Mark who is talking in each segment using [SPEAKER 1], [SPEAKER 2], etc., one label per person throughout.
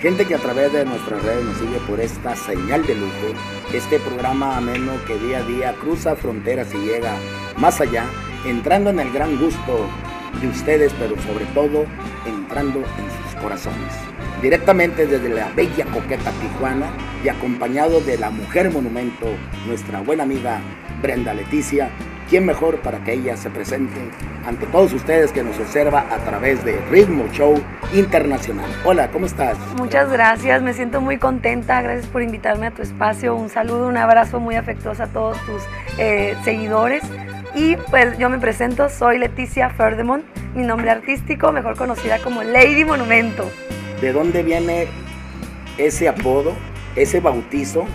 [SPEAKER 1] gente que a través de nuestras redes nos sigue por esta señal de lujo, este programa ameno que día a día cruza fronteras y llega más allá, entrando en el gran gusto de ustedes, pero sobre todo entrando en sus corazones. Directamente desde la bella coqueta Tijuana y acompañado de la mujer monumento, nuestra buena amiga Brenda Leticia, ¿quién mejor para que ella se presente ante todos ustedes que nos observa a través de Ritmo Show Internacional? Hola, ¿cómo estás?
[SPEAKER 2] Muchas gracias, me siento muy contenta, gracias por invitarme a tu espacio, un saludo, un abrazo muy afectuoso a todos tus eh, seguidores. Y pues yo me presento, soy Leticia Ferdemont, mi nombre artístico, mejor conocida como Lady Monumento.
[SPEAKER 1] ¿De dónde viene ese apodo, ese bautizo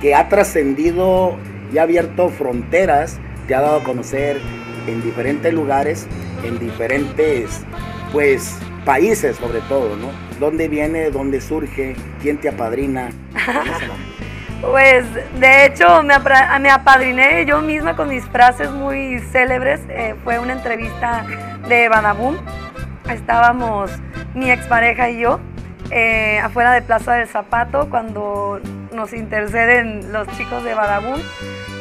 [SPEAKER 1] que ha trascendido y ha abierto fronteras, te ha dado a conocer en diferentes lugares, en diferentes pues países sobre todo, ¿no? ¿Dónde viene, dónde surge, quién te apadrina?
[SPEAKER 2] Pues de hecho me, apadriné yo misma con mis frases muy célebres. Eh, fue una entrevista de Badaboom. Estábamos mi expareja y yo eh, afuera de Plaza del Zapato cuando nos interceden los chicos de Badaboom.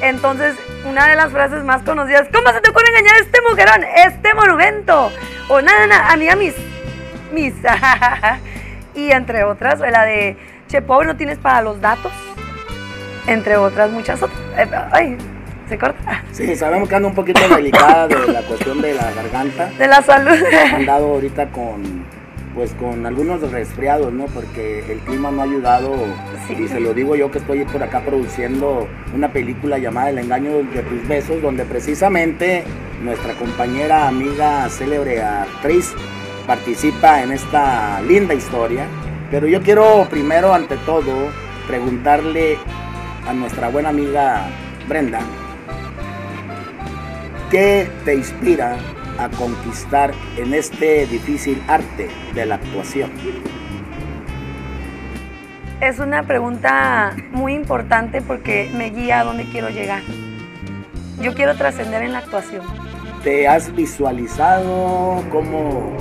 [SPEAKER 2] Entonces, una de las frases más conocidas, ¿cómo se te ocurre engañar a este mujerón, este monumento? O nada, nada, amiga mis, mis, y entre otras, la de, che, pobre, no tienes para los datos entre otras muchas otras. Eh, ay, ¿se corta?
[SPEAKER 1] Sí, sabemos que anda un poquito delicada de la cuestión de la garganta.
[SPEAKER 2] De la salud.
[SPEAKER 1] Ha andado ahorita con, pues con algunos resfriados, ¿no? Porque el clima no ha ayudado. Y se lo digo yo que estoy por acá produciendo una película llamada El engaño de tus besos, donde precisamente nuestra compañera, amiga, célebre actriz participa en esta linda historia. Pero yo quiero primero, ante todo, preguntarle a nuestra buena amiga Brenda, ¿qué te inspira a conquistar en este difícil arte de la actuación?
[SPEAKER 2] Es una pregunta muy importante porque me guía a dónde quiero llegar. Yo quiero trascender en la actuación.
[SPEAKER 1] ¿Te has visualizado cómo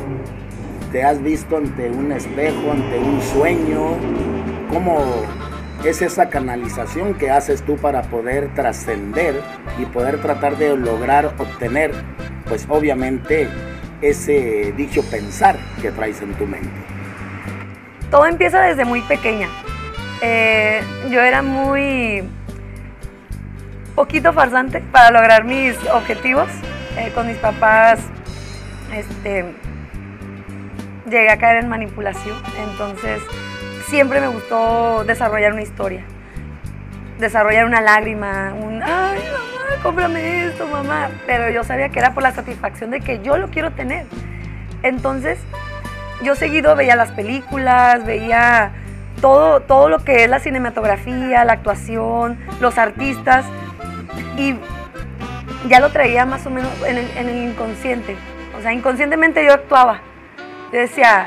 [SPEAKER 1] te has visto ante un espejo, ante un sueño? ¿Cómo es esa canalización que haces tú para poder trascender y poder tratar de lograr obtener, pues obviamente, ese dicho pensar que traes en tu mente.
[SPEAKER 2] Todo empieza desde muy pequeña. Eh, yo era muy poquito farsante para lograr mis objetivos. Eh, con mis papás este, llegué a caer en manipulación. Entonces, siempre me gustó desarrollar una historia, desarrollar una lágrima, un, ay, mamá, cómprame esto, mamá. Pero yo sabía que era por la satisfacción de que yo lo quiero tener. Entonces, yo seguido veía las películas, veía todo, todo lo que es la cinematografía, la actuación, los artistas, y ya lo traía más o menos en el, en el inconsciente. O sea, inconscientemente yo actuaba. Yo decía,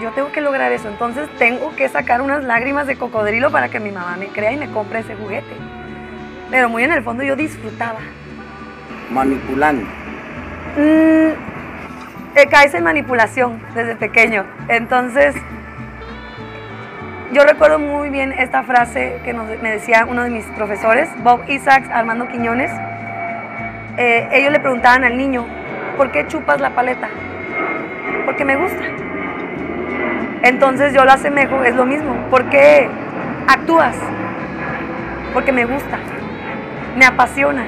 [SPEAKER 2] yo tengo que lograr eso, entonces tengo que sacar unas lágrimas de cocodrilo para que mi mamá me crea y me compre ese juguete. Pero muy en el fondo yo disfrutaba.
[SPEAKER 1] Manipulando.
[SPEAKER 2] Mm, eh, caes en manipulación desde pequeño. Entonces, yo recuerdo muy bien esta frase que me decía uno de mis profesores, Bob Isaacs, Armando Quiñones. Eh, ellos le preguntaban al niño, ¿por qué chupas la paleta? Porque me gusta. Entonces yo lo asemejo, es lo mismo. ¿Por qué actúas? Porque me gusta, me apasiona.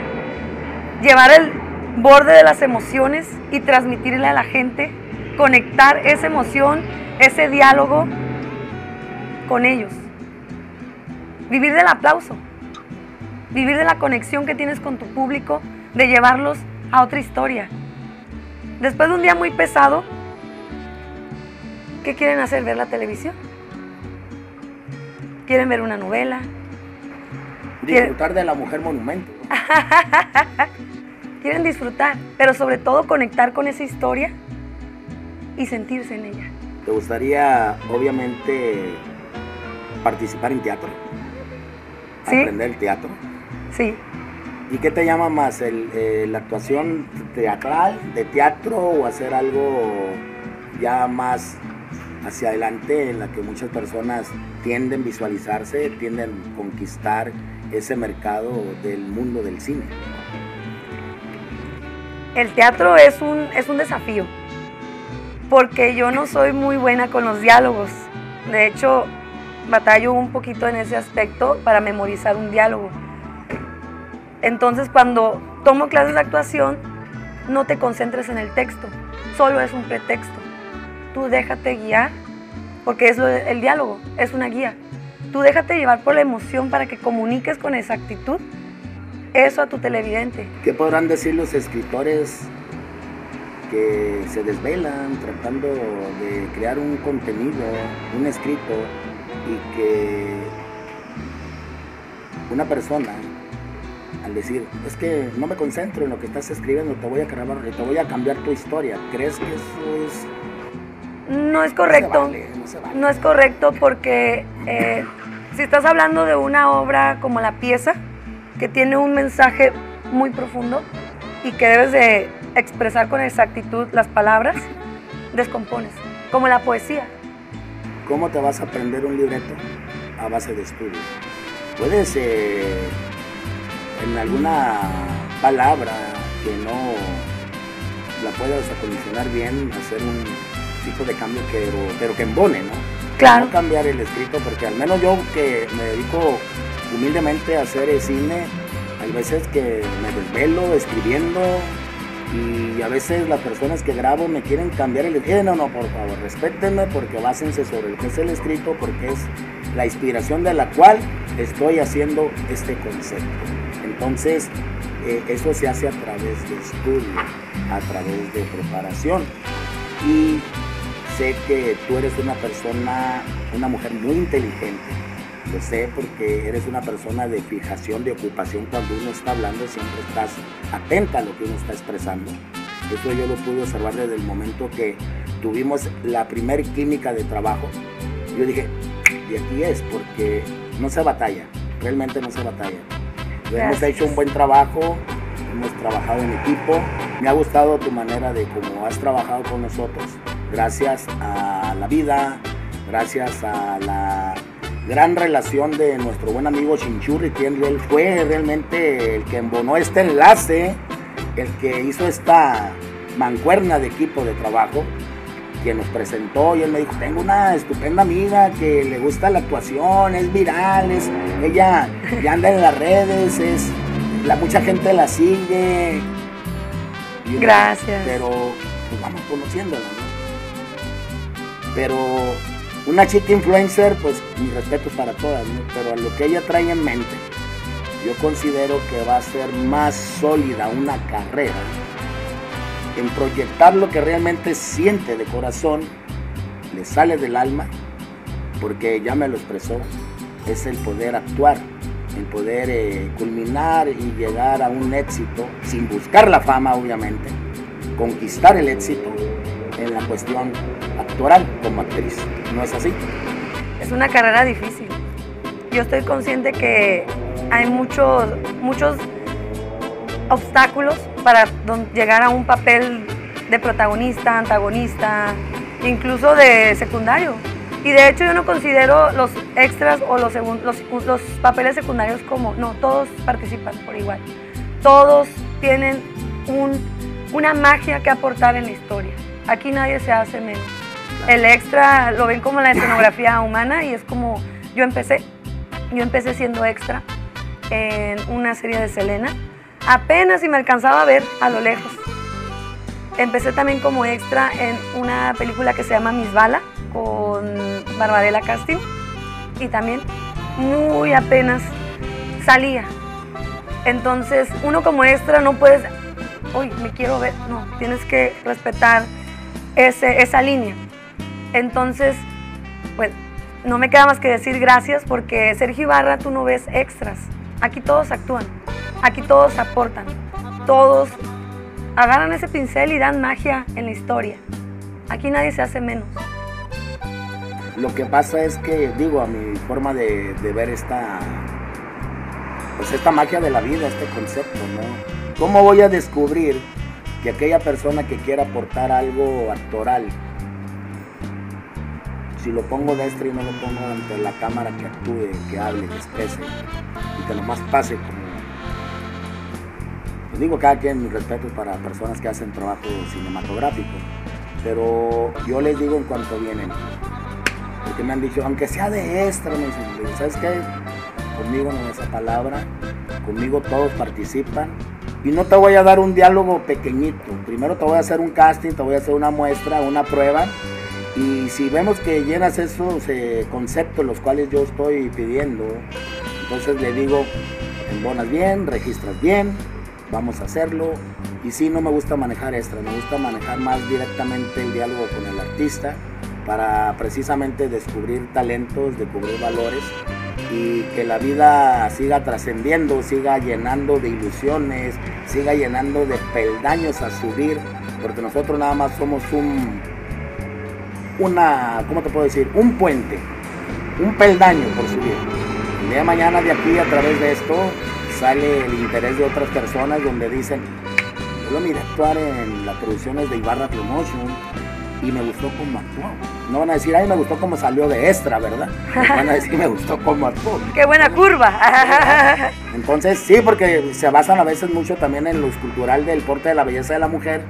[SPEAKER 2] Llevar el borde de las emociones y transmitirle a la gente, conectar esa emoción, ese diálogo con ellos. Vivir del aplauso, vivir de la conexión que tienes con tu público, de llevarlos a otra historia. Después de un día muy pesado, ¿Qué quieren hacer? ¿Ver la televisión? ¿Quieren ver una novela?
[SPEAKER 1] Disfrutar de la mujer monumento.
[SPEAKER 2] Quieren disfrutar, pero sobre todo conectar con esa historia y sentirse en ella.
[SPEAKER 1] ¿Te gustaría, obviamente, participar en teatro?
[SPEAKER 2] ¿Sí?
[SPEAKER 1] ¿Aprender el teatro?
[SPEAKER 2] Sí.
[SPEAKER 1] ¿Y qué te llama más? Eh, ¿La actuación teatral, de teatro o hacer algo ya más hacia adelante en la que muchas personas tienden a visualizarse, tienden a conquistar ese mercado del mundo del cine.
[SPEAKER 2] El teatro es un, es un desafío, porque yo no soy muy buena con los diálogos. De hecho, batallo un poquito en ese aspecto para memorizar un diálogo. Entonces, cuando tomo clases de actuación, no te concentres en el texto, solo es un pretexto. Tú déjate guiar, porque es el diálogo, es una guía. Tú déjate llevar por la emoción para que comuniques con exactitud eso a tu televidente.
[SPEAKER 1] ¿Qué podrán decir los escritores que se desvelan tratando de crear un contenido, un escrito, y que una persona al decir, es que no me concentro en lo que estás escribiendo, te voy a te voy a cambiar tu historia. ¿Crees que eso es
[SPEAKER 2] no es correcto. No, es correcto porque eh, si estás hablando de una obra como La pieza, que tiene un mensaje muy profundo y que debes de expresar con exactitud las palabras, descompones, como la poesía.
[SPEAKER 1] ¿Cómo te vas a aprender un libreto? A base de estudio. Puedes, eh, en alguna palabra que no la puedas acondicionar bien, hacer un tipo de cambio, que, pero que embone, ¿no?
[SPEAKER 2] Claro.
[SPEAKER 1] No cambiar el escrito, porque al menos yo que me dedico humildemente a hacer cine, hay veces que me desvelo escribiendo y a veces las personas que grabo me quieren cambiar el escrito. No, no, por favor, respétenme porque básense sobre lo que es el escrito, porque es la inspiración de la cual estoy haciendo este concepto. Entonces, eh, eso se hace a través de estudio, a través de preparación. Y sé que tú eres una persona, una mujer muy inteligente. Lo sé porque eres una persona de fijación, de ocupación. Cuando uno está hablando siempre estás atenta a lo que uno está expresando. Eso yo lo pude observar desde el momento que tuvimos la primer química de trabajo. Yo dije, y aquí es, porque no se batalla, realmente no se batalla. Hemos hecho un buen trabajo, hemos trabajado en equipo. Me ha gustado tu manera de cómo has trabajado con nosotros gracias a la vida, gracias a la gran relación de nuestro buen amigo Chinchurri, quien él fue realmente el que embonó este enlace, el que hizo esta mancuerna de equipo de trabajo, quien nos presentó y él me dijo, tengo una estupenda amiga que le gusta la actuación, es viral, es, ella ya anda en las redes, es, la, mucha gente la sigue.
[SPEAKER 2] Gracias.
[SPEAKER 1] Pero pues vamos conociéndola, pero una chica influencer, pues mi respeto para todas, pero a lo que ella trae en mente, yo considero que va a ser más sólida una carrera en proyectar lo que realmente siente de corazón, le sale del alma, porque ya me lo expresó, es el poder actuar, el poder eh, culminar y llegar a un éxito sin buscar la fama, obviamente, conquistar el éxito en la cuestión actoral como actriz. ¿No es así?
[SPEAKER 2] Es una carrera difícil. Yo estoy consciente que hay muchos, muchos obstáculos para llegar a un papel de protagonista, antagonista, incluso de secundario. Y de hecho yo no considero los extras o los, los, los papeles secundarios como, no, todos participan por igual. Todos tienen un, una magia que aportar en la historia. Aquí nadie se hace menos. El extra lo ven como la escenografía humana y es como yo empecé. Yo empecé siendo extra en una serie de Selena. Apenas si me alcanzaba a ver a lo lejos. Empecé también como extra en una película que se llama Miss Bala con Barbadela Casting y también muy apenas salía. Entonces, uno como extra no puedes, uy, me quiero ver, no, tienes que respetar esa línea. Entonces, pues no me queda más que decir gracias porque Sergio Ibarra tú no ves extras. Aquí todos actúan, aquí todos aportan, todos agarran ese pincel y dan magia en la historia. Aquí nadie se hace menos.
[SPEAKER 1] Lo que pasa es que, digo, a mi forma de, ver esta, pues esta magia de la vida, este concepto, ¿no? ¿Cómo voy a descubrir que aquella persona que quiera aportar algo actoral si lo pongo de extra y no lo pongo ante la cámara que actúe, que hable, que exprese y que nomás pase como... Pues digo, cada quien mi respeto para personas que hacen trabajo cinematográfico, pero yo les digo en cuanto vienen, porque me han dicho, aunque sea de extra, me dicen, ¿sabes qué? Conmigo no es esa palabra, conmigo todos participan y no te voy a dar un diálogo pequeñito. Primero te voy a hacer un casting, te voy a hacer una muestra, una prueba. Y si vemos que llenas esos eh, conceptos los cuales yo estoy pidiendo, entonces le digo, embonas bien, registras bien, vamos a hacerlo. Y si no me gusta manejar extra, me gusta manejar más directamente el diálogo con el artista para precisamente descubrir talentos, descubrir valores y que la vida siga trascendiendo, siga llenando de ilusiones, siga llenando de peldaños a subir, porque nosotros nada más somos un, una, ¿cómo te puedo decir? Un puente, un peldaño por subir. El día de mañana de aquí a través de esto sale el interés de otras personas donde dicen, yo lo miré actuar en las producciones de Ibarra Promotion y me gustó como actuó. No van a decir, ay, me gustó como salió de extra, ¿verdad? Van a decir, me gustó como actuó.
[SPEAKER 2] ¡Qué buena curva!
[SPEAKER 1] Entonces, sí, porque se basan a veces mucho también en lo cultural del porte de la belleza de la mujer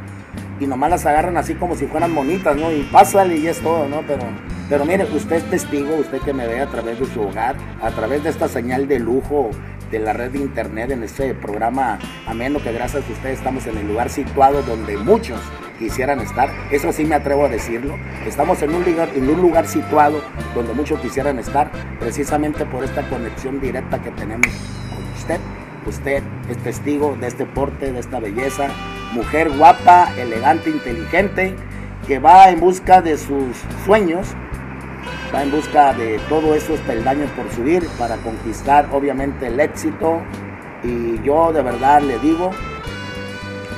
[SPEAKER 1] y nomás las agarran así como si fueran bonitas, ¿no? Y pásale y es todo, ¿no? Pero, pero mire, usted es testigo, usted que me ve a través de su hogar, a través de esta señal de lujo de la red de internet en este programa ameno que gracias a ustedes estamos en el lugar situado donde muchos quisieran estar, eso sí me atrevo a decirlo. Estamos en un lugar, en un lugar situado donde muchos quisieran estar, precisamente por esta conexión directa que tenemos con usted. Usted es testigo de este porte, de esta belleza, mujer guapa, elegante, inteligente, que va en busca de sus sueños, va en busca de todos esos peldaños por subir para conquistar obviamente el éxito. Y yo de verdad le digo,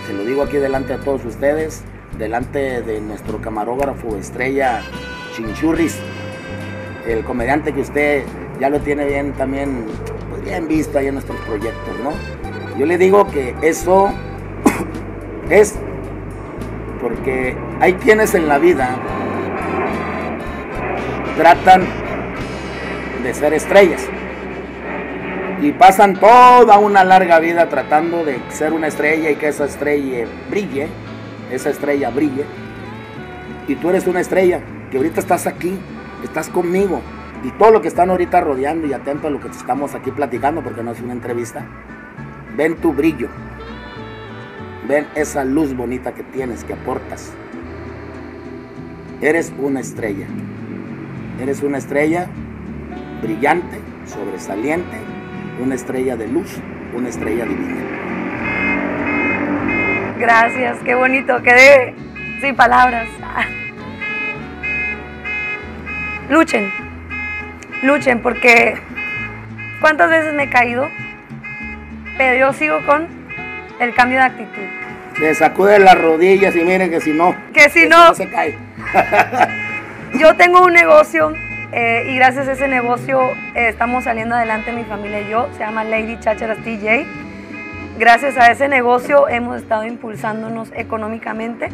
[SPEAKER 1] se lo digo aquí delante de todos ustedes, delante de nuestro camarógrafo estrella Chinchurris, el comediante que usted ya lo tiene bien también bien visto ahí en nuestros proyectos, ¿no? Yo le digo que eso es porque hay quienes en la vida tratan de ser estrellas y pasan toda una larga vida tratando de ser una estrella y que esa estrella brille, esa estrella brille. Y tú eres una estrella, que ahorita estás aquí, estás conmigo. Y todo lo que están ahorita rodeando y atento a lo que estamos aquí platicando, porque no es una entrevista, ven tu brillo, ven esa luz bonita que tienes, que aportas. Eres una estrella, eres una estrella brillante, sobresaliente, una estrella de luz, una estrella divina.
[SPEAKER 2] Gracias, qué bonito, quedé sin palabras. Luchen, luchen, porque cuántas veces me he caído, pero yo sigo con el cambio de actitud.
[SPEAKER 1] Se sacude las rodillas y miren que si no,
[SPEAKER 2] que si no, se cae. yo tengo un negocio eh, y gracias a ese negocio eh, estamos saliendo adelante mi familia y yo. Se llama Lady Chacharas TJ. Gracias a ese negocio hemos estado impulsándonos económicamente.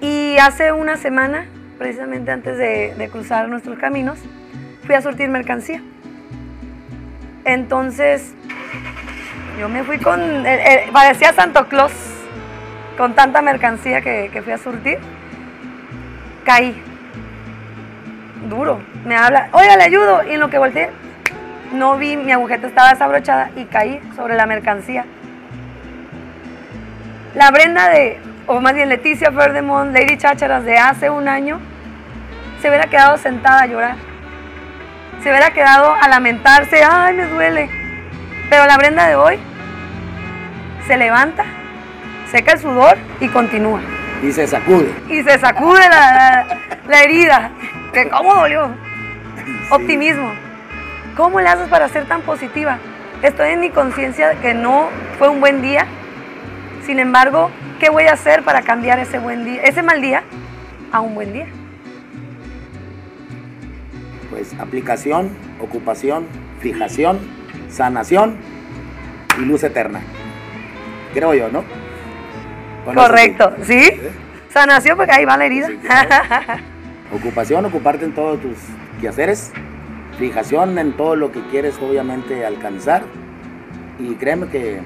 [SPEAKER 2] Y hace una semana, precisamente antes de, cruzar nuestros caminos, fui a surtir mercancía. Entonces, yo me fui con, eh, parecía Santo Claus, con tanta mercancía que, que fui a surtir. Caí duro. Me habla, oiga, le ayudo. Y en lo que volteé, no vi, mi agujeta estaba desabrochada y caí sobre la mercancía. La Brenda de, o más bien Leticia Ferdemont, Lady Chácharas de hace un año, se hubiera quedado sentada a llorar. Se hubiera quedado a lamentarse, ay, me duele. Pero la Brenda de hoy se levanta, seca el sudor y continúa.
[SPEAKER 1] Y se sacude.
[SPEAKER 2] Y se sacude la, la herida. ¿Qué, ¿Cómo dolió? Optimismo. ¿Cómo le haces para ser tan positiva? Estoy en mi conciencia de que no fue un buen día. Sin embargo, ¿qué voy a hacer para cambiar ese buen día, ese mal día a un buen día?
[SPEAKER 1] Pues aplicación, ocupación, fijación, sanación y luz eterna. Creo yo, ¿no?
[SPEAKER 2] Correcto, ¿sí? ¿Eh? Sanación porque ahí va la herida.
[SPEAKER 1] Ocupación, ocuparte en todos tus quehaceres, fijación en todo lo que quieres obviamente alcanzar. Y créeme que,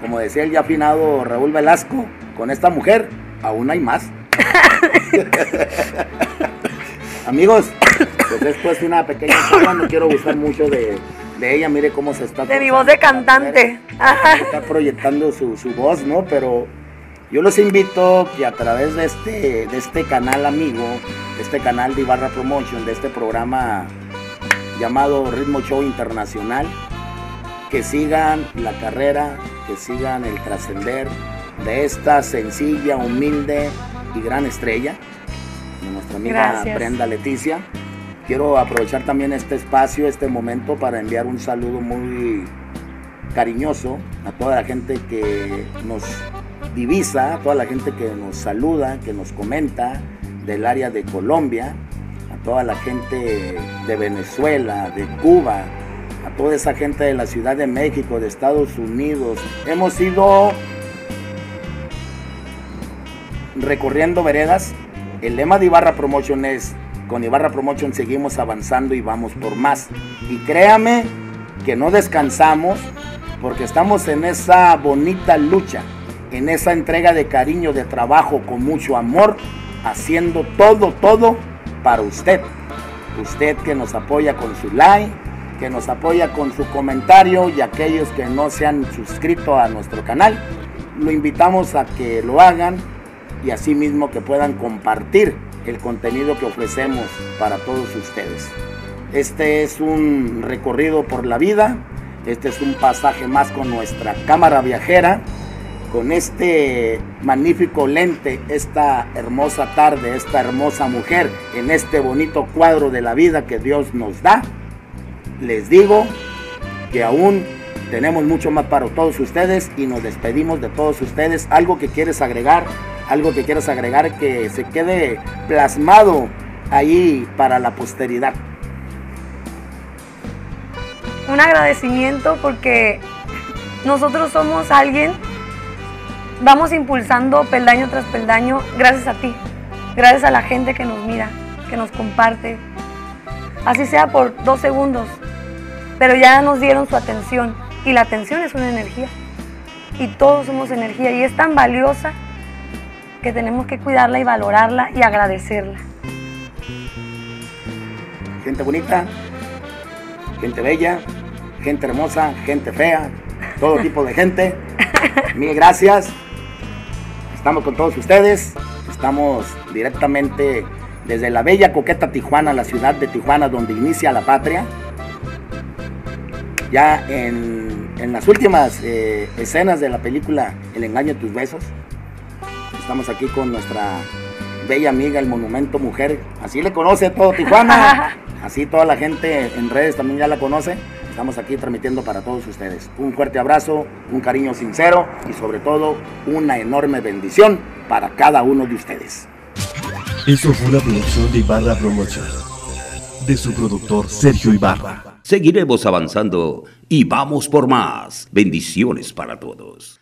[SPEAKER 1] como decía el ya afinado Raúl Velasco, con esta mujer aún hay más. Amigos, pues esto es una pequeña forma, no quiero gustar mucho de, ella, mire cómo se está...
[SPEAKER 2] De mi voz de cantante.
[SPEAKER 1] Está proyectando su, su voz, ¿no? Pero yo los invito que a través de este, de este canal amigo, de este canal de Ibarra Promotion, de este programa llamado Ritmo Show Internacional, que sigan la carrera, que sigan el trascender de esta sencilla, humilde y gran estrella, de nuestra amiga Brenda Leticia. Quiero aprovechar también este espacio, este momento para enviar un saludo muy cariñoso a toda la gente que nos divisa, a toda la gente que nos saluda, que nos comenta del área de Colombia, a toda la gente de Venezuela, de Cuba, a toda esa gente de la Ciudad de México, de Estados Unidos. Hemos ido recorriendo veredas. El lema de Ibarra Promotion es, con Ibarra Promotion seguimos avanzando y vamos por más. Y créame que no descansamos porque estamos en esa bonita lucha en esa entrega de cariño, de trabajo, con mucho amor, haciendo todo, todo para usted. Usted que nos apoya con su like, que nos apoya con su comentario y aquellos que no se han suscrito a nuestro canal, lo invitamos a que lo hagan y asimismo que puedan compartir el contenido que ofrecemos para todos ustedes. Este es un recorrido por la vida, este es un pasaje más con nuestra cámara viajera con este magnífico lente, esta hermosa tarde, esta hermosa mujer, en este bonito cuadro de la vida que Dios nos da, les digo que aún tenemos mucho más para todos ustedes y nos despedimos de todos ustedes. Algo que quieres agregar, algo que quieras agregar que se quede plasmado ahí para la posteridad.
[SPEAKER 2] Un agradecimiento porque nosotros somos alguien vamos impulsando peldaño tras peldaño gracias a ti, gracias a la gente que nos mira, que nos comparte, así sea por dos segundos, pero ya nos dieron su atención y la atención es una energía y todos somos energía y es tan valiosa que tenemos que cuidarla y valorarla y agradecerla.
[SPEAKER 1] Gente bonita, gente bella, gente hermosa, gente fea, todo tipo de gente. Mil gracias. Estamos con todos ustedes. Estamos directamente desde la bella coqueta Tijuana, la ciudad de Tijuana, donde inicia la patria. Ya en, las últimas eh, escenas de la película El engaño de tus besos, estamos aquí con nuestra bella amiga, el Monumento Mujer. Así le conoce todo Tijuana. Así toda la gente en redes también ya la conoce. Estamos aquí transmitiendo para todos ustedes. Un fuerte abrazo, un cariño sincero y sobre todo una enorme bendición para cada uno de ustedes.
[SPEAKER 3] Eso fue una producción de Ibarra Promotion, de su productor Sergio Ibarra.
[SPEAKER 4] Seguiremos avanzando y vamos por más. Bendiciones para todos.